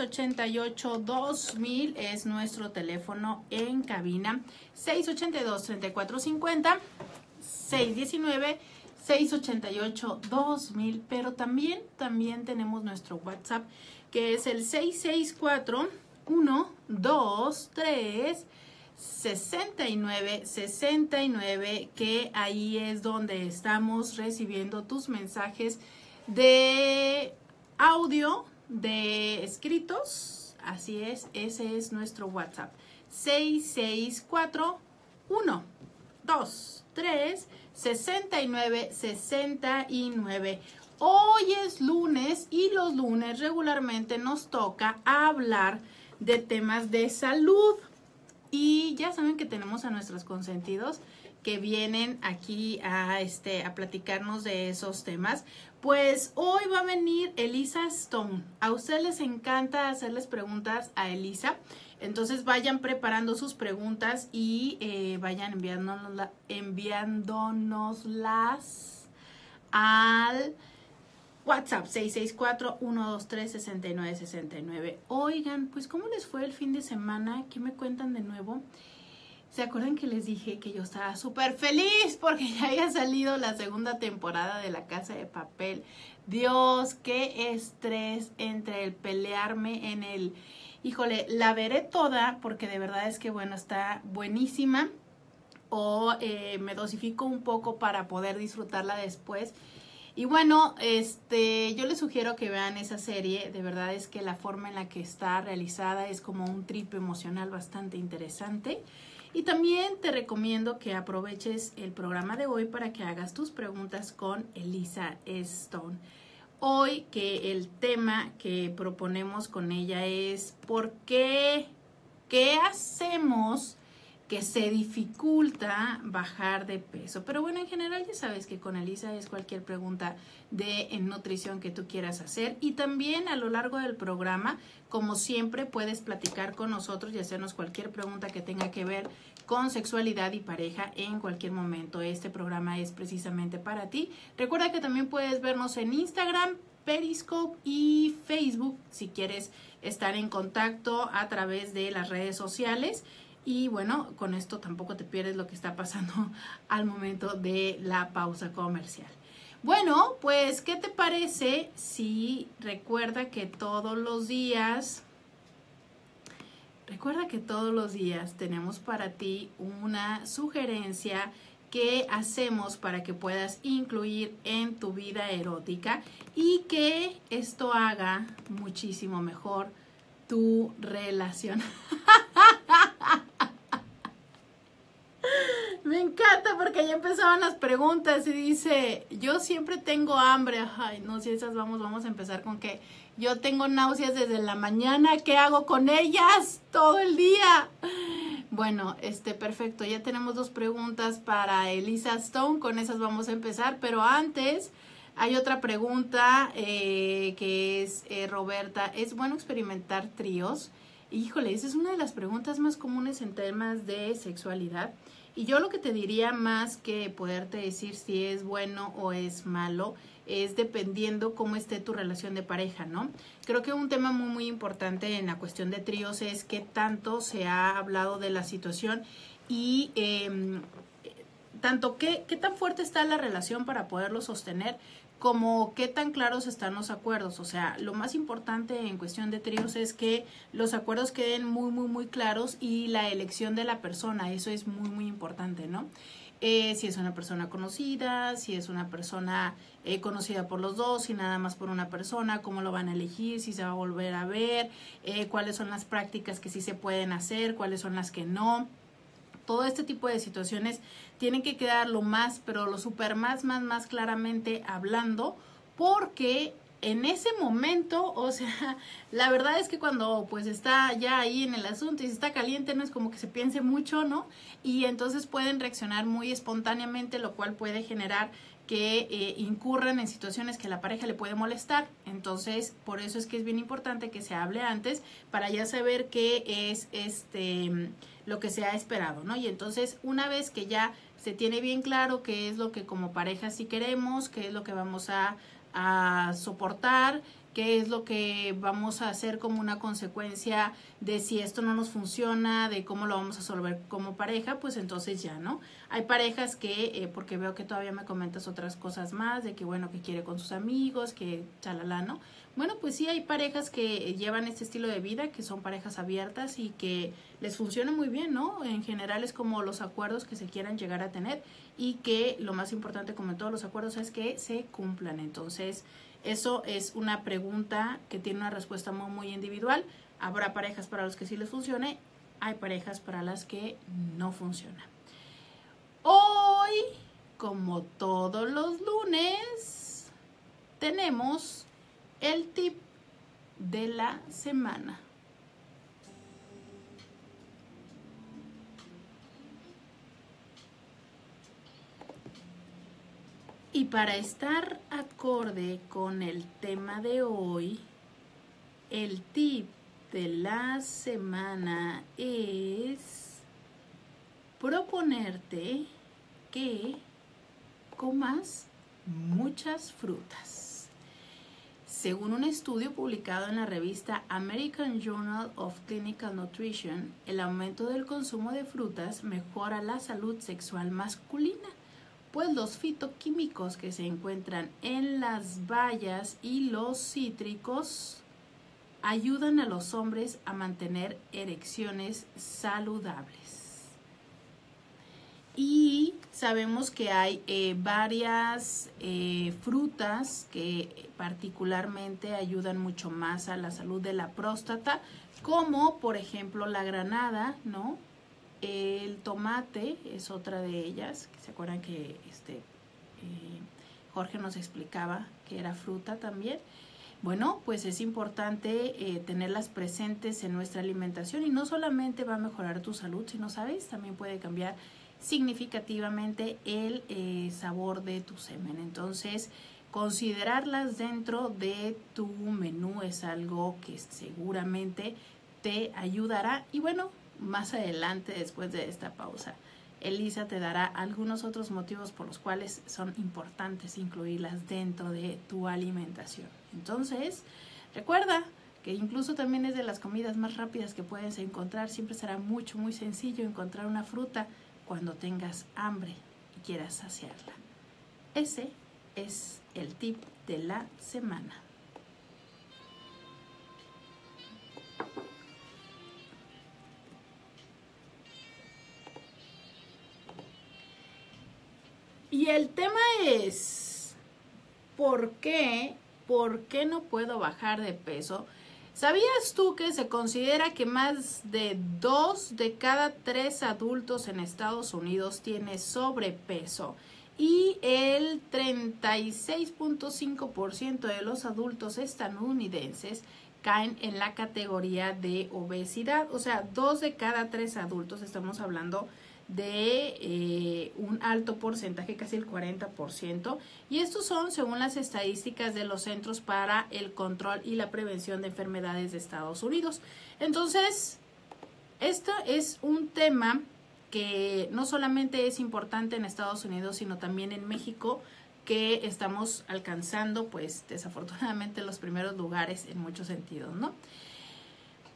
88 2000 es nuestro teléfono en cabina. 682 3450 619 688 2000 pero también también tenemos nuestro WhatsApp que es el 664 123 69 69 que ahí es donde estamos recibiendo tus mensajes de audio de escritos. Así es, ese es nuestro WhatsApp. 664 1 2 3 69 69. Hoy es lunes y los lunes regularmente nos toca hablar de temas de salud. Y ya saben que tenemos a nuestros consentidos que vienen aquí a, este, a platicarnos de esos temas. Pues hoy va a venir Elisa Stone. A ustedes les encanta hacerles preguntas a Elisa. Entonces vayan preparando sus preguntas y eh, vayan enviándonos enviándonoslas al WhatsApp 664-123-6969. Oigan, pues ¿cómo les fue el fin de semana? ¿Qué me cuentan de nuevo? ¿Se acuerdan que les dije que yo estaba súper feliz porque ya había salido la segunda temporada de La Casa de Papel? Dios, qué estrés entre el pelearme en el... Híjole, la veré toda porque de verdad es que, bueno, está buenísima. O eh, me dosifico un poco para poder disfrutarla después. Y bueno, este, yo les sugiero que vean esa serie. De verdad es que la forma en la que está realizada es como un trip emocional bastante interesante. Y también te recomiendo que aproveches el programa de hoy para que hagas tus preguntas con Elisa Stone. Hoy que el tema que proponemos con ella es ¿por qué? ¿Qué hacemos? Que se dificulta bajar de peso. Pero bueno, en general ya sabes que con Elisa es cualquier pregunta de nutrición que tú quieras hacer. Y también a lo largo del programa, como siempre, puedes platicar con nosotros y hacernos cualquier pregunta que tenga que ver con sexualidad y pareja en cualquier momento. Este programa es precisamente para ti. Recuerda que también puedes vernos en Instagram, Periscope y Facebook si quieres estar en contacto a través de las redes sociales. Y bueno, con esto tampoco te pierdes lo que está pasando al momento de la pausa comercial. Bueno, pues, ¿qué te parece si recuerda que todos los días, recuerda que todos los días tenemos para ti una sugerencia que hacemos para que puedas incluir en tu vida erótica y que esto haga muchísimo mejor tu relación. Me encanta porque ya empezaban las preguntas y dice, yo siempre tengo hambre. Ay, no, si esas vamos, vamos a empezar con que yo tengo náuseas desde la mañana. ¿Qué hago con ellas todo el día? Bueno, este, perfecto. Ya tenemos dos preguntas para Elisa Stone. Con esas vamos a empezar. Pero antes, hay otra pregunta eh, que es, eh, Roberta, ¿es bueno experimentar tríos? Híjole, esa es una de las preguntas más comunes en temas de sexualidad. Y yo lo que te diría más que poderte decir si es bueno o es malo, es dependiendo cómo esté tu relación de pareja, ¿no? Creo que un tema muy, muy importante en la cuestión de tríos es qué tanto se ha hablado de la situación y eh, tanto qué, qué tan fuerte está la relación para poderlo sostener, como qué tan claros están los acuerdos. O sea, lo más importante en cuestión de tríos es que los acuerdos queden muy, muy, muy claros y la elección de la persona, eso es muy, muy importante, ¿no? Eh, si es una persona conocida, si es una persona eh, conocida por los dos, si nada más por una persona, cómo lo van a elegir, si se va a volver a ver, eh, cuáles son las prácticas que sí se pueden hacer, cuáles son las que no todo este tipo de situaciones tienen que quedar lo más, pero lo super más, más, más claramente hablando, porque en ese momento, o sea, la verdad es que cuando pues está ya ahí en el asunto y está caliente, no es como que se piense mucho, ¿no? Y entonces pueden reaccionar muy espontáneamente, lo cual puede generar que eh, incurran en situaciones que la pareja le puede molestar. Entonces, por eso es que es bien importante que se hable antes para ya saber qué es este lo que se ha esperado, ¿no? Y entonces, una vez que ya se tiene bien claro qué es lo que como pareja sí queremos, qué es lo que vamos a, a soportar, qué es lo que vamos a hacer como una consecuencia de si esto no nos funciona, de cómo lo vamos a resolver como pareja, pues entonces ya, ¿no? Hay parejas que, eh, porque veo que todavía me comentas otras cosas más, de que bueno, que quiere con sus amigos, que chalala, ¿no? Bueno, pues sí hay parejas que llevan este estilo de vida, que son parejas abiertas y que les funciona muy bien, ¿no? En general es como los acuerdos que se quieran llegar a tener y que lo más importante como en todos los acuerdos es que se cumplan. Entonces, eso es una pregunta que tiene una respuesta muy, individual. Habrá parejas para los que sí les funcione, hay parejas para las que no funciona. Hoy, como todos los lunes, tenemos el tip de la semana. Y para estar acorde con el tema de hoy, el tip de la semana es proponerte que comas muchas frutas. Según un estudio publicado en la revista American Journal of Clinical Nutrition, el aumento del consumo de frutas mejora la salud sexual masculina pues los fitoquímicos que se encuentran en las bayas y los cítricos ayudan a los hombres a mantener erecciones saludables. Y sabemos que hay eh, varias eh, frutas que particularmente ayudan mucho más a la salud de la próstata, como por ejemplo la granada, ¿no? El tomate es otra de ellas. ¿Se acuerdan que este, eh, Jorge nos explicaba que era fruta también? Bueno, pues es importante eh, tenerlas presentes en nuestra alimentación y no solamente va a mejorar tu salud, sino, ¿sabes? También puede cambiar significativamente el eh, sabor de tu semen. Entonces, considerarlas dentro de tu menú es algo que seguramente te ayudará. Y bueno, más adelante, después de esta pausa, Elisa te dará algunos otros motivos por los cuales son importantes incluirlas dentro de tu alimentación. Entonces, recuerda que incluso también es de las comidas más rápidas que puedes encontrar. Siempre será mucho, muy sencillo encontrar una fruta cuando tengas hambre y quieras saciarla. Ese es el tip de la semana. Y el tema es, ¿por qué? ¿Por qué no puedo bajar de peso? ¿Sabías tú que se considera que más de dos de cada tres adultos en Estados Unidos tiene sobrepeso? Y el 36.5% de los adultos estadounidenses caen en la categoría de obesidad. O sea, dos de cada tres adultos, estamos hablando de eh, un alto porcentaje, casi el 40%, y estos son según las estadísticas de los Centros para el Control y la Prevención de Enfermedades de Estados Unidos. Entonces, esto es un tema que no solamente es importante en Estados Unidos, sino también en México, que estamos alcanzando, pues desafortunadamente, los primeros lugares en muchos sentidos, ¿no?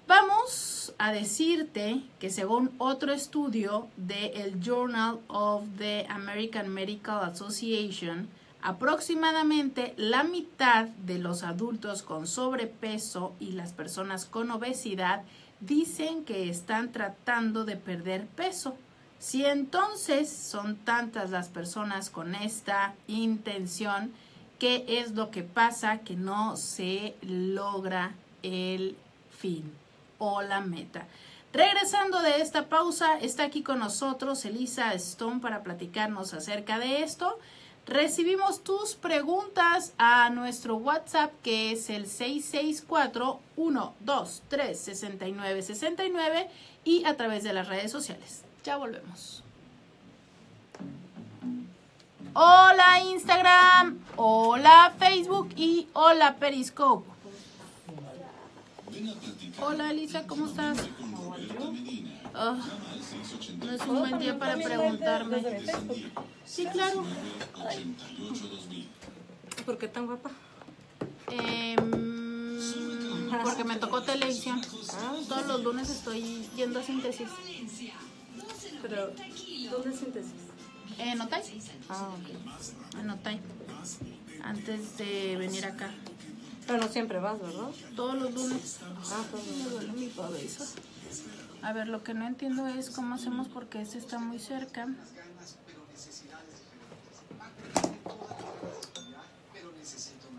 Vamos a decirte que según otro estudio del el Journal of the American Medical Association, aproximadamente la mitad de los adultos con sobrepeso y las personas con obesidad dicen que están tratando de perder peso. Si entonces son tantas las personas con esta intención, ¿qué es lo que pasa? Que no se logra el fin o la meta. Regresando de esta pausa, está aquí con nosotros Elisa Stone para platicarnos acerca de esto. Recibimos tus preguntas a nuestro WhatsApp que es el 664-123-6969 y a través de las redes sociales. Ya volvemos. Hola Instagram, hola Facebook y hola Periscope. Hola Elisa, ¿cómo estás? Oh, no es un buen día para preguntarme. Sí, claro. ¿Por qué tan guapa? Eh, porque me tocó televisión. Todos los lunes estoy yendo a síntesis. pero ¿dónde síntesis? En Otay. Ah, ok. En Otay. Antes de venir acá. Pero no siempre vas, ¿verdad? Todos los lunes. Ah, pues Me duele mi cabeza. A ver, lo que no entiendo es cómo hacemos porque este está muy cerca.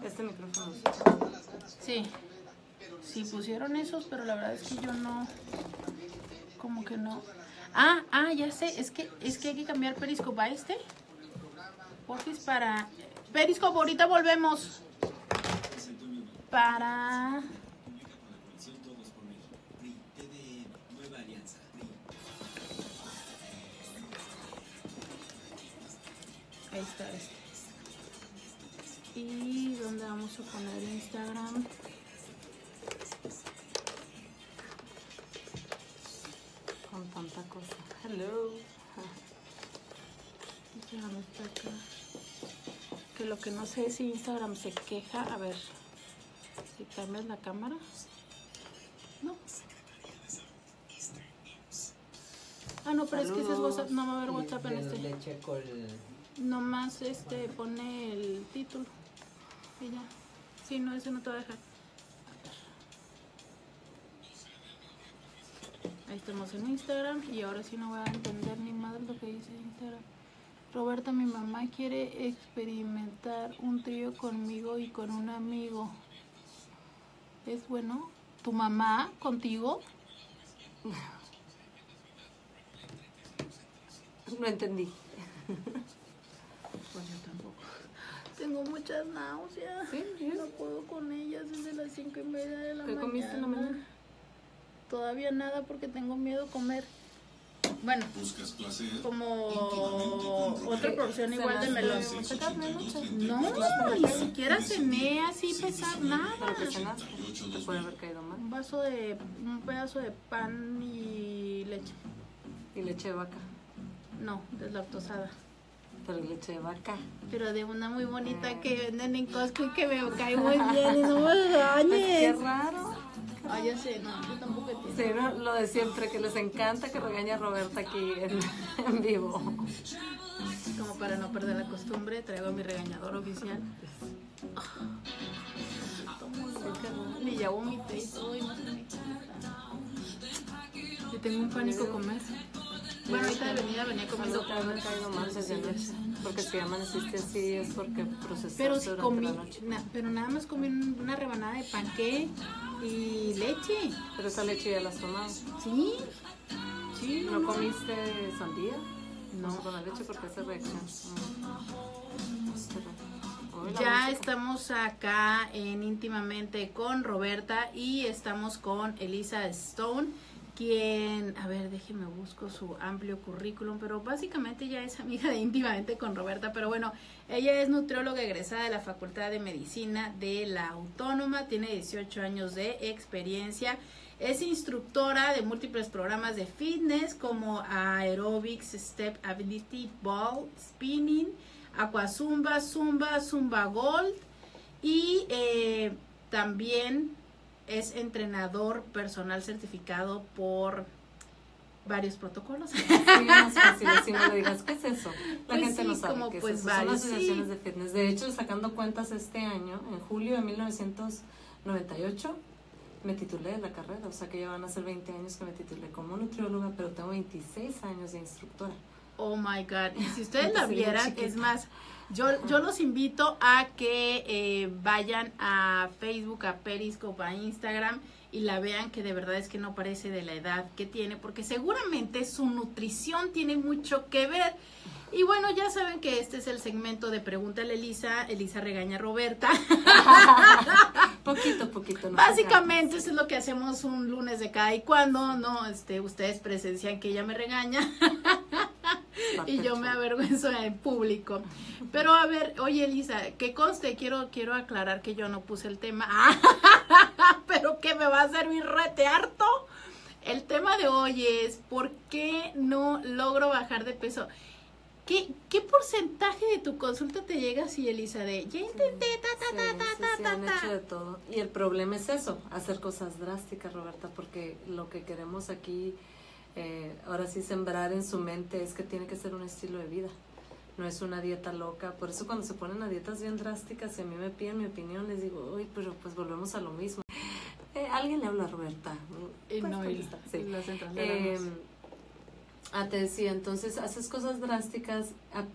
Este micrófono. Sí. Sí, pusieron esos, pero la verdad es que yo no. Como que no. Ah, ah, ya sé. Es que, es que hay que cambiar Periscope a este. Porfis para. Periscope, ahorita volvemos. Para. Ahí está este. ¿Y dónde vamos a poner Instagram? Con tanta cosa. Hello. Que lo que no sé es si Instagram se queja. A ver, si cambias la cámara. No. Ah, no, pero es que ese es. WhatsApp. No va a haber WhatsApp en este. Le checo el... Nomás este pone el título. Y ya. Sí, no, ese no te va a dejar. Ahí estamos en Instagram y ahora sí no voy a entender ni madre lo que dice Instagram. Roberta, mi mamá quiere experimentar un trío conmigo y con un amigo. ¿Es bueno? ¿Tu mamá contigo? No entendí. Pues yo tampoco. Tengo muchas náuseas. ¿Sí? ¿Sí? No puedo con ellas desde las cinco y media de la ¿Qué mañana. comiste en la mañana? Todavía nada porque tengo miedo a comer. Bueno, como otra porción igual de ¿Cenaste melón. No, ni siquiera cené así pesar nada. Te puede haber caído mal. Un vaso de, un pedazo de pan y leche. Y leche de vaca. No, deslactosada. Pero leche de vaca. Pero de una muy bonita que venden en Costco y que me cae muy bien y no me Pues qué raro. Ay, ya sé, no, yo tampoco entiendo. Sí, ¿no? lo de siempre, que les encanta que regañe a Roberta aquí en, en vivo. Como para no perder la costumbre, traigo mi regañador oficial. Y ya vomité y todo. Yo tengo un pánico comer. Bueno, ahorita de venida venía comiendo haber caído mal desde anoche. Porque si amaneciste así es porque procesaste Pero si durante comí, la noche. na- pero nada más comí un- una rebanada de panqué y leche. Pero esa leche ya la has tomado. ¿Sí? Sí, no, ¿No no. comiste sandía? No. Con la leche porque hace reacción. La Ya estamos acá en íntimamente con Roberta y estamos con Elisa Stone, quien, a ver, déjeme busco su amplio currículum, pero básicamente ya es amiga de íntimamente con Roberta, pero bueno, ella es nutrióloga egresada de la Facultad de Medicina de la Autónoma, tiene 18 años de experiencia. Es instructora de múltiples programas de fitness como Aerobics, Step Ability Ball, Spinning, Aquazumba, Zumba, Zumba Gold y eh, también es entrenador personal certificado por varios protocolos. Sí, más fácil, si no le digas, ¿qué es eso? La Pues gente no sí, sabe como qué es pues eso. varios, Son asociaciones sí. de fitness. De hecho, sacando cuentas este año, en julio de 1998, me titulé de la carrera. O sea que ya van a ser 20 años que me titulé como nutrióloga, pero tengo 26 años de instructora. Oh my God. Y si ustedes la vieran, es más, yo, yo los invito a que eh, vayan a Facebook, a Periscope, a Instagram y la vean que de verdad es que no parece de la edad que tiene, porque seguramente su nutrición tiene mucho que ver. Y bueno, ya saben que este es el segmento de Pregúntale Elisa, Elisa regaña a Roberta. Poquito, poquito. no Básicamente eso es lo que hacemos un lunes de cada y cuando, ¿no? Este, ustedes presencian que ella me regaña. y yo me avergüenzo en público. Pero a ver, oye Elisa, que conste, quiero, quiero aclarar que yo no puse el tema, pero que me va a servir rete harto. El tema de hoy es ¿por qué no logro bajar de peso? ¿Qué, ¿Qué porcentaje de tu consulta te llega así, Elisa? De ya intenté, ta, ta, Sí, ta, ta, sí, ta, sí, ta, ta"? hecho de todo. Y el problema es eso, hacer cosas drásticas, Roberta, porque lo que queremos aquí, eh, ahora sí, sembrar en su mente es que tiene que ser un estilo de vida. No es una dieta loca. Por eso cuando se ponen a dietas bien drásticas, a mí me piden mi opinión, les digo, uy, pero pues volvemos a lo mismo. Eh, alguien le habla a Roberta. Y Pues, no, y, contesta, sí. y Eh, entrasleramos. ah, te decía, entonces haces cosas drásticas ah,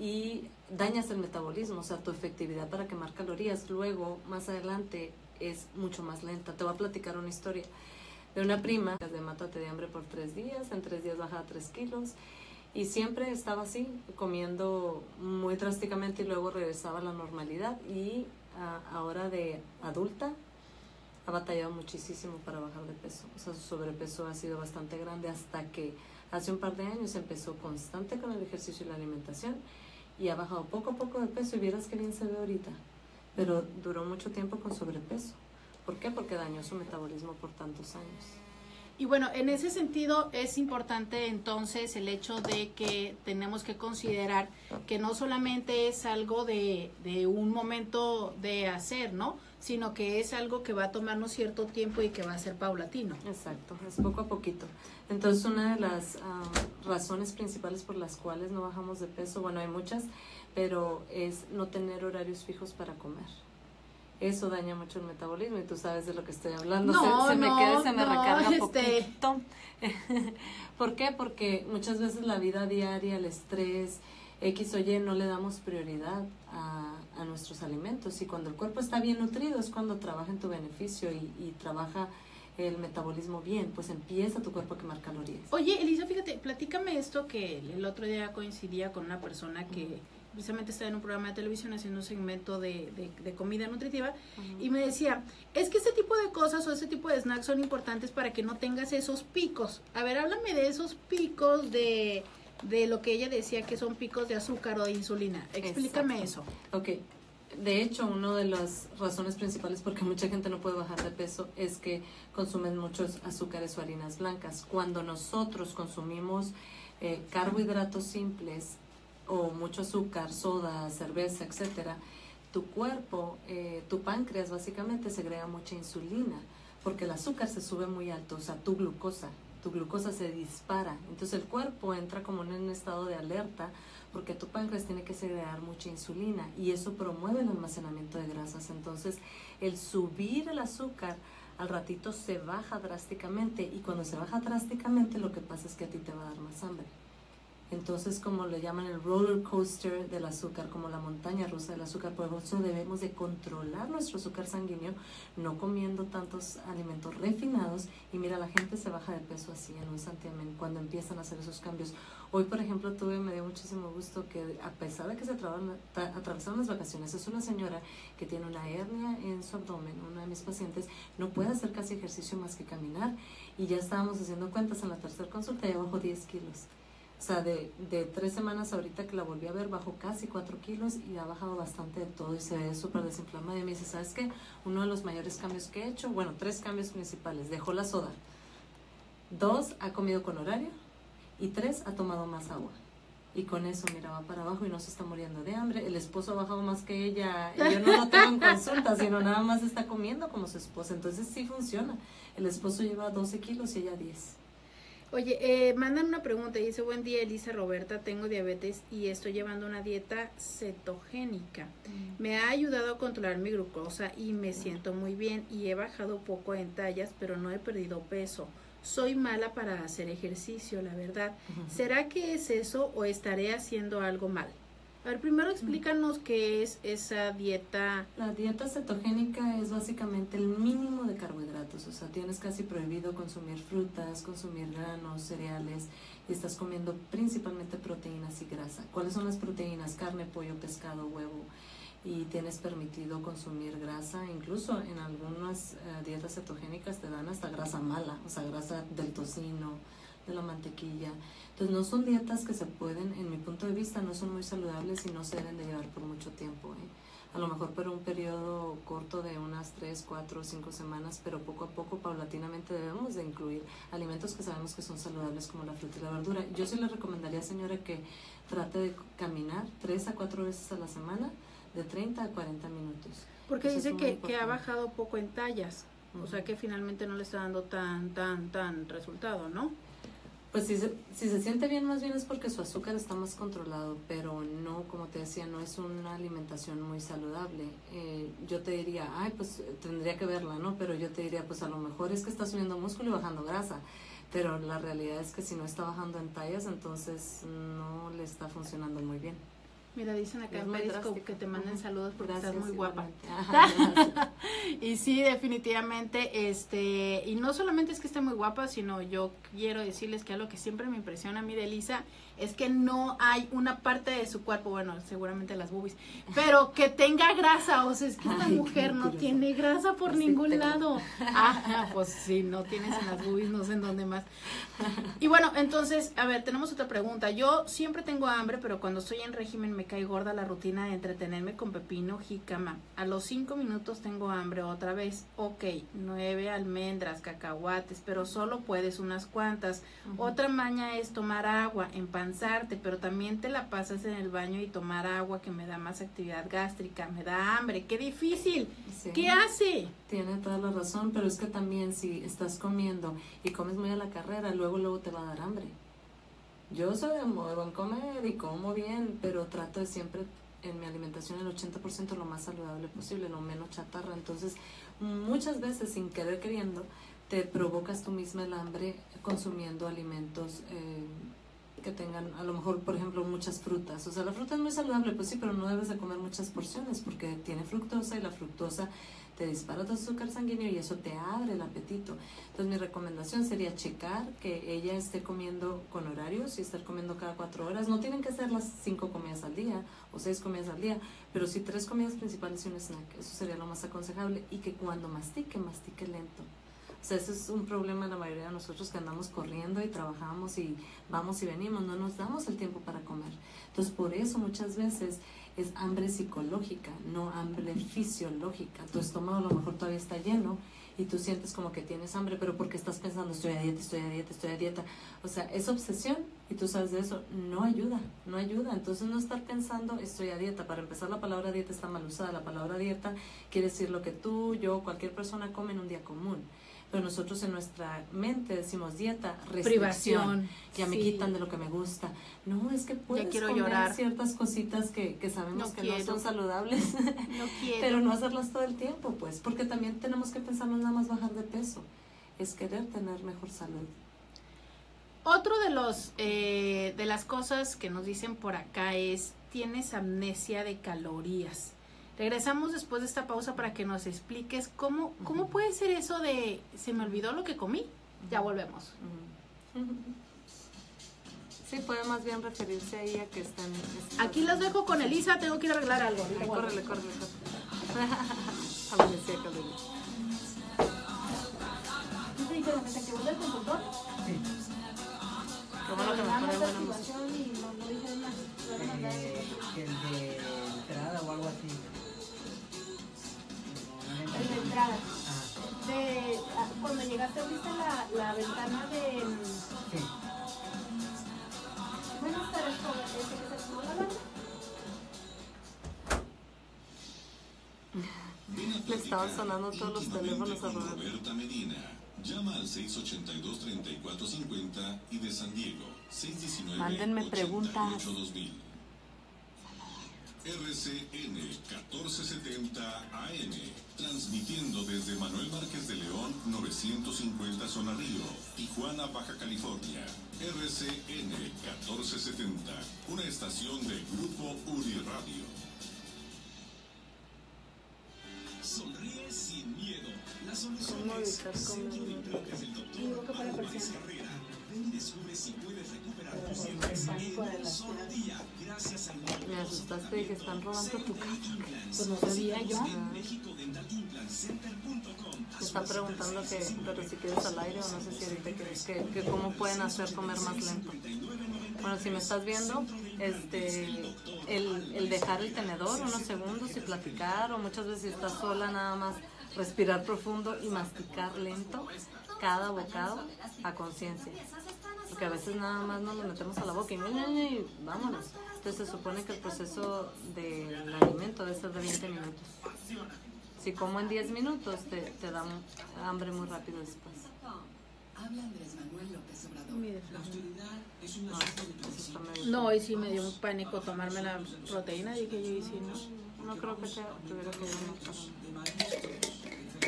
y dañas el metabolismo, o sea, tu efectividad para quemar calorías. Luego, más adelante, es mucho más lenta. Te voy a platicar una historia de una prima de mátate de hambre por tres días, en tres días bajaba tres kilos y siempre estaba así, comiendo muy drásticamente y luego regresaba a la normalidad y ah, ahora de adulta ha batallado muchísimo para bajar de peso. O sea, su sobrepeso ha sido bastante grande hasta que hace un par de años empezó constante con el ejercicio y la alimentación y ha bajado poco a poco de peso y vieras qué bien se ve ahorita. Pero duró mucho tiempo con sobrepeso. ¿Por qué? Porque dañó su metabolismo por tantos años. Y bueno, en ese sentido es importante entonces el hecho de que tenemos que considerar que no solamente es algo de, de un momento de hacer, ¿no? Sino que es algo que va a tomarnos cierto tiempo y que va a ser paulatino. Exacto, es poco a poquito. Entonces, una de las ah, razones principales por las cuales no bajamos de peso, bueno, hay muchas, pero es no tener horarios fijos para comer. Eso daña mucho el metabolismo y tú sabes de lo que estoy hablando. No, se, se me queda se me no, recarga este- poquito. ¿Por qué? Porque muchas veces la vida diaria, el estrés, X o Y, no le damos prioridad a, a nuestros alimentos. Y cuando el cuerpo está bien nutrido es cuando trabaja en tu beneficio y, y trabaja el metabolismo bien, pues empieza tu cuerpo a quemar calorías. Oye, Elisa, fíjate, platícame esto que el otro día coincidía con una persona que precisamente estaba en un programa de televisión haciendo un segmento de, de- de comida nutritiva y me decía, es que ese tipo de cosas o ese tipo de snacks son importantes para que no tengas esos picos. A ver, háblame de esos picos de, de lo que ella decía que son picos de azúcar o de insulina. Explícame eso. Ok, de hecho, una de las razones principales por qué mucha gente no puede bajar de peso es que consumen muchos azúcares o harinas blancas. Cuando nosotros consumimos eh, carbohidratos simples o mucho azúcar, soda, cerveza, etcétera, tu cuerpo, eh, tu páncreas básicamente segrega mucha insulina porque el azúcar se sube muy alto, o sea, tu glucosa, tu glucosa se dispara. Entonces el cuerpo entra como en un estado de alerta porque tu páncreas tiene que segregar mucha insulina y eso promueve el almacenamiento de grasas. Entonces, el subir el azúcar al ratito se baja drásticamente y cuando se baja drásticamente lo que pasa es que a ti te va a dar más hambre. Entonces, como le llaman el roller coaster del azúcar, como la montaña rusa del azúcar, por eso debemos de controlar nuestro azúcar sanguíneo, no comiendo tantos alimentos refinados. Y mira, la gente se baja de peso así en un santiamén cuando empiezan a hacer esos cambios. Hoy, por ejemplo, tuve, me dio muchísimo gusto que a pesar de que se atravesaron las vacaciones, es una señora que tiene una hernia en su abdomen, una de mis pacientes, no puede hacer casi ejercicio más que caminar. Y ya estábamos haciendo cuentas en la tercera consulta y bajó 10 kilos. O sea, de, de tres semanas ahorita que la volví a ver, bajó casi cuatro kilos y ha bajado bastante de todo y se ve súper desinflamada. Y me dice, ¿sabes qué? Uno de los mayores cambios que he hecho, bueno, tres cambios principales. Dejó la soda. Dos, ha comido con horario. Y tres, ha tomado más agua. Y con eso, mira, va para abajo y no se está muriendo de hambre. El esposo ha bajado más que ella. Yo no lo tengo en consulta, sino nada más está comiendo como su esposa. Entonces sí funciona. El esposo lleva 12 kilos y ella 10. Oye, eh, mandan una pregunta. Dice, buen día, Elisa Roberta. Tengo diabetes y estoy llevando una dieta cetogénica. Me ha ayudado a controlar mi glucosa y me siento muy bien y he bajado poco en tallas, pero no he perdido peso. Soy mala para hacer ejercicio, la verdad. ¿Será que es eso o estaré haciendo algo mal? A ver, primero explícanos qué es esa dieta. La dieta cetogénica es básicamente el mínimo de carbohidratos, o sea, tienes casi prohibido consumir frutas, consumir granos, cereales y estás comiendo principalmente proteínas y grasa. ¿Cuáles son las proteínas? Carne, pollo, pescado, huevo. Y tienes permitido consumir grasa, incluso en algunas eh, dietas cetogénicas te dan hasta grasa mala, o sea, grasa del tocino, de la mantequilla. Entonces no son dietas que se pueden, en mi punto de vista, no son muy saludables y no se deben de llevar por mucho tiempo. ¿eh? a lo mejor por un periodo corto de unas 3, 4 o 5 semanas, pero poco a poco, paulatinamente debemos de incluir alimentos que sabemos que son saludables como la fruta y la verdura. Yo sí le recomendaría, señora, que trate de caminar 3 a 4 veces a la semana, de 30 a 40 minutos. Porque dice que, que, ha bajado poco en tallas, o sea que finalmente no le está dando tan, tan, tan resultado, ¿no? Pues si se, si se siente bien, más bien es porque su azúcar está más controlado, pero no, como te decía, no es una alimentación muy saludable. Eh, yo te diría, ay, pues tendría que verla, ¿no? Pero yo te diría, pues a lo mejor es que está subiendo músculo y bajando grasa, pero la realidad es que si no está bajando en tallas, entonces no le está funcionando muy bien. Mira, dicen acá en Periscope que te manden saludos porque estás muy guapa. y sí, definitivamente, este, y no solamente es que esté muy guapa, sino yo quiero decirles que algo que siempre me impresiona a mí de Elisa es que no hay una parte de su cuerpo, bueno, seguramente las boobies, pero que tenga grasa, o sea, es que esta mujer no tiene grasa por ningún lado. Ah, pues sí, no tienes en las boobies, no sé en dónde más. Y bueno, entonces, a ver, tenemos otra pregunta. Yo siempre tengo hambre, pero cuando estoy en régimen me cae gorda la rutina de entretenerme con pepino, jícama. A los cinco minutos tengo hambre otra vez. Ok, nueve almendras, cacahuates, pero solo puedes unas cuantas. Otra maña es tomar agua pan pero también te la pasas en el baño y tomar agua que me da más actividad gástrica, me da hambre, qué difícil. ¿Qué hace? Tiene toda la razón, pero es que también si estás comiendo y comes muy a la carrera, luego luego te va a dar hambre. Yo soy de buen comer y como bien, pero trato de siempre en mi alimentación el 80% lo más saludable posible, lo menos chatarra. Entonces, muchas veces sin querer queriendo, te provocas tú misma el hambre consumiendo alimentos eh, que tengan a lo mejor, por ejemplo, muchas frutas. O sea, la fruta es muy saludable, pues sí, pero no debes de comer muchas porciones porque tiene fructosa y la fructosa te dispara tu azúcar sanguíneo y eso te abre el apetito. Entonces mi recomendación sería checar que ella esté comiendo con horarios y estar comiendo cada cuatro horas. No tienen que ser las cinco comidas al día o seis comidas al día, pero sí tres comidas principales y un snack. Eso sería lo más aconsejable y que cuando mastique, mastique lento. O sea, ese es un problema de la mayoría de nosotros que andamos corriendo y trabajamos y vamos y venimos, no nos damos el tiempo para comer. Entonces, por eso muchas veces es hambre psicológica, no hambre fisiológica. Tu estómago a lo mejor todavía está lleno y tú sientes como que tienes hambre, pero porque estás pensando, estoy a dieta, estoy a dieta, estoy a dieta. O sea, es obsesión y tú sabes de eso, no ayuda, no ayuda. Entonces no estar pensando, estoy a dieta. Para empezar, la palabra dieta está mal usada. La palabra dieta quiere decir lo que tú, yo, cualquier persona come en un día común pero nosotros en nuestra mente decimos dieta, restricción, ya me quitan de lo que me gusta. No, es que puedes quiero comer llorar. ciertas cositas que, que sabemos que no son saludables, no pero no hacerlas todo el tiempo, pues, porque también tenemos que pensar no nada más bajar de peso, es querer tener mejor salud. Otro de los eh, de las cosas que nos dicen por acá es tienes amnesia de calorías. Regresamos después de esta pausa para que nos expliques cómo, cómo puede ser eso de se me olvidó lo que comí. Ya volvemos. Sí, puede más bien referirse ahí a que están... Aquí los dejo con Elisa, tengo que ir a arreglar algo. Ay, córrele, córrele, córrele. a ver, decía ¿Tú te dijiste que vuelve al consultor? Sí. Qué bueno que me pone buena música. Y no, no dije nada. Eh, el de entrada o algo así en la entrada. De, ah, cuando llegaste, ¿viste la, la ventana de. Sí. Buenas tardes, joven. ¿Ese que se tomó la banda? Le estaban sonando todos los teléfonos a Roberta Medina. Llama al 682-3450 y de San Diego, 619 Mándenme preguntas. RCN 1470 AM, transmitiendo desde Manuel Márquez de León 950 Zona Río, Tijuana, Baja California. RCN 1470, una estación de Grupo Uniradio. Sonríe sin miedo. La solución es Álvarez Herrera. Ven y descubre si puedes recuperar tus dientes en un solo día gracias al Me asustaste de que están robando tu casa. Pues no sabía yo. Me está preguntando que, pero si quieres al aire o no sé si ahorita quieres que, que cómo pueden hacer comer más lento. Bueno, si me estás viendo, este, el, el dejar el tenedor unos segundos y platicar, o muchas veces si estás sola, nada más respirar profundo y masticar lento cada bocado a conciencia. Porque a veces nada más nos lo metemos a la boca y, y vámonos. Entonces se supone que el proceso del alimento debe ser de 20 minutos. Si como en 10 minutos, te, te da hambre muy rápido después. Habla Andrés Manuel López Obrador. Mire. La austeridad es un No, asunto de y sí me dio un pánico tomarme la proteína, dije yo, y sí, no. No creo que te tuviera que de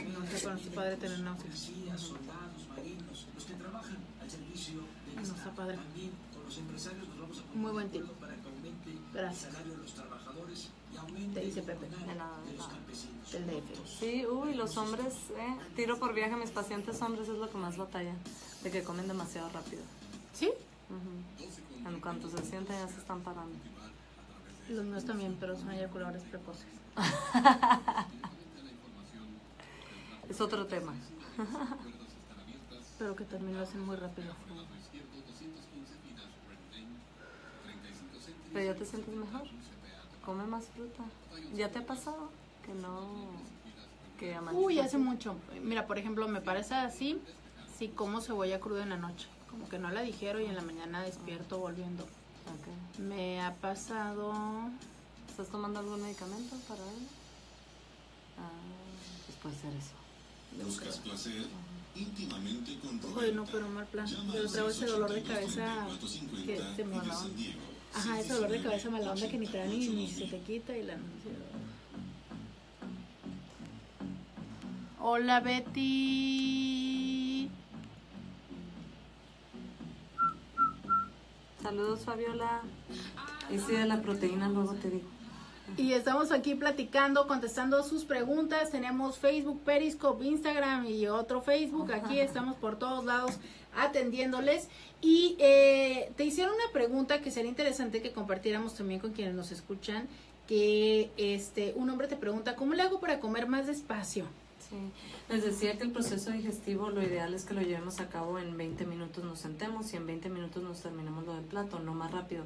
No sé, con su padre tener náuseas. Los que trabajan al servicio del No, Estado. padre. También con los empresarios nos vamos a poner Muy buen de acuerdo tip. para que aumente Gracias. el salario de los trabajadores y aumente Te dice Pepe. el De nada, los campesinos. Del DF. Sí, uy, los hombres, eh, tiro por viaje, mis pacientes hombres es lo que más batalla, de que comen demasiado rápido. ¿Sí? En cuanto se sienten ya se están parando. Los míos también, pero son eyaculadores precoces. Es otro tema. Pero que también lo hacen muy rápido. Pero ya te sientes mejor. Come más fruta. ¿Ya te ha pasado? Que no... Que Uy, hace mucho. Mira, por ejemplo, me parece así si como cebolla cruda en la noche. Como que no la digiero y en la mañana despierto volviendo. Me ha pasado... ¿Estás tomando algún medicamento para él? Ah, pues puede ser eso. ¿Buscas placer? Íntimamente con Uy, no, pero mal plan. Yo traigo ese dolor de cabeza que se me va Ajá, ese dolor de cabeza mala onda que ni te da ni, ni se te quita y la Hola Betty. Saludos, Fabiola. Y si de la proteína luego te digo. Y estamos aquí platicando, contestando sus preguntas. Tenemos Facebook, Periscope, Instagram y otro Facebook. Aquí estamos por todos lados atendiéndoles. Y eh, te hicieron una pregunta que sería interesante que compartiéramos también con quienes nos escuchan. Que este un hombre te pregunta, ¿cómo le hago para comer más despacio? Sí, les decía que el proceso digestivo lo ideal es que lo llevemos a cabo en 20 minutos nos sentemos y en 20 minutos nos terminemos lo del plato, no más rápido.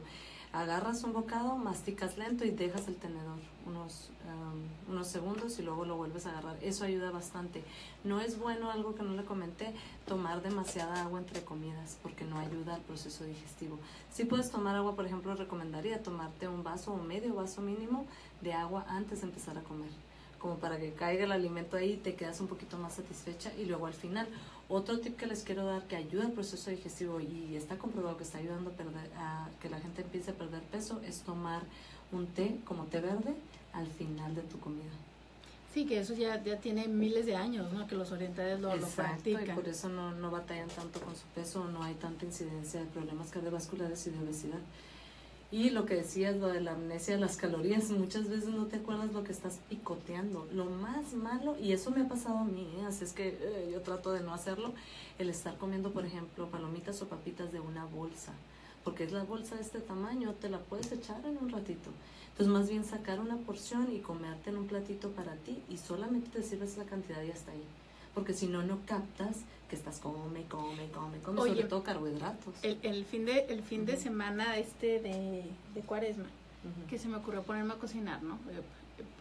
Agarras un bocado, masticas lento y dejas el tenedor unos, um, unos segundos y luego lo vuelves a agarrar. Eso ayuda bastante. No es bueno, algo que no le comenté, tomar demasiada agua entre comidas porque no ayuda al proceso digestivo. Si puedes tomar agua, por ejemplo, recomendaría tomarte un vaso o medio vaso mínimo de agua antes de empezar a comer como para que caiga el alimento ahí y te quedas un poquito más satisfecha y luego al final otro tip que les quiero dar que ayuda al proceso digestivo y está comprobado que está ayudando a, perder, a que la gente empiece a perder peso es tomar un té como té verde al final de tu comida. Sí, que eso ya, ya tiene miles de años, ¿no? Que los orientales lo, lo Exacto, y practican. por eso no, no batallan tanto con su peso, no hay tanta incidencia de problemas cardiovasculares y de obesidad. Y lo que decías, lo de la amnesia de las calorías, muchas veces no te acuerdas lo que estás picoteando. Lo más malo, y eso me ha pasado a mí, ¿eh? así es que eh, yo trato de no hacerlo, el estar comiendo, por ejemplo, palomitas o papitas de una bolsa. Porque es la bolsa de este tamaño, te la puedes echar en un ratito. Entonces, más bien sacar una porción y comerte en un platito para ti y solamente te sirves la cantidad y hasta ahí. Porque si no, no captas que estás come, come, come, come, Oye, sobre todo carbohidratos. El, el fin de el fin de semana este de, de cuaresma, que se me ocurrió ponerme a cocinar, ¿no?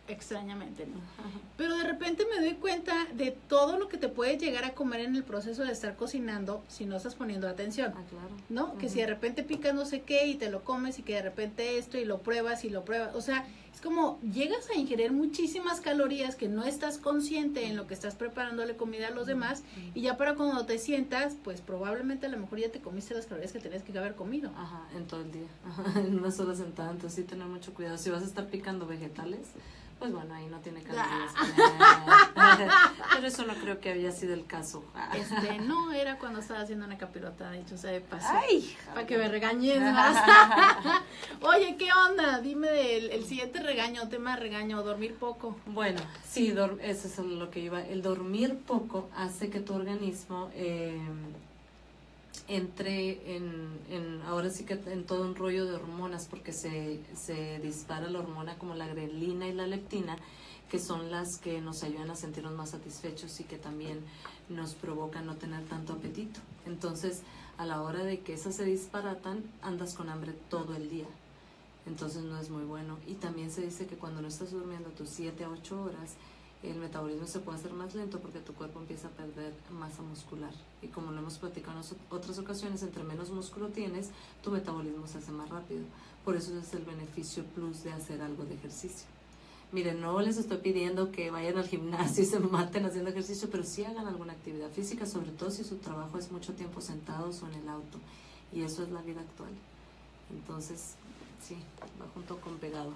Extrañamente, ¿no? Ajá. Pero de repente me doy cuenta de todo lo que te puedes llegar a comer en el proceso de estar cocinando si no estás poniendo atención. Ah, claro. ¿no? Que si de repente picas no sé qué y te lo comes y que de repente esto y lo pruebas y lo pruebas. O sea, es como llegas a ingerir muchísimas calorías que no estás consciente en lo que estás preparándole comida a los demás y ya para cuando te sientas, pues probablemente a lo mejor ya te comiste las calorías que tenías que haber comido. Ajá, en todo el día, Ajá, en una sola sentada, entonces sí tener mucho cuidado. Si vas a estar picando vegetales, pues bueno, ahí no tiene calorías. Pero eso no creo que había sido el caso. Este, no era cuando estaba haciendo una capirota, dicho sea de paso. Ay, Para que me regañes más. Oye, ¿qué onda? Dime el, el siguiente regaño, tema de regaño, dormir poco. Bueno, sí, eso es lo que iba. El dormir poco hace que tu organismo eh, entre en, en, ahora sí que en todo un rollo de hormonas, porque se, se dispara la hormona como la grelina y la leptina, que son las que nos ayudan a sentirnos más satisfechos y que también nos provocan no tener tanto apetito. Entonces, a la hora de que esas se disparatan, andas con hambre todo el día. Entonces no es muy bueno. Y también se dice que cuando no estás durmiendo tus 7 a 8 horas, el metabolismo se puede hacer más lento porque tu cuerpo empieza a perder masa muscular. Y como lo hemos platicado en otras ocasiones, entre menos músculo tienes, tu metabolismo se hace más rápido. Por eso es el beneficio plus de hacer algo de ejercicio. Miren, no les estoy pidiendo que vayan al gimnasio y se maten haciendo ejercicio, pero sí hagan alguna actividad física, sobre todo si su trabajo es mucho tiempo sentados o en el auto. Y eso es la vida actual. Entonces, sí, va junto con pegado.